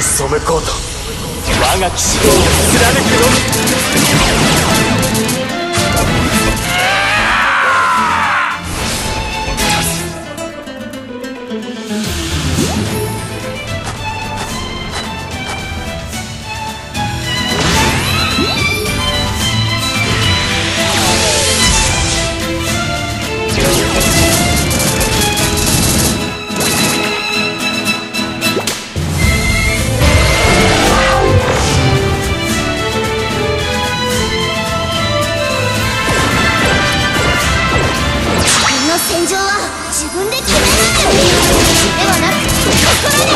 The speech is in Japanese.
に背こうと我が騎士道を貫くのみ。自分で決めるではなく心に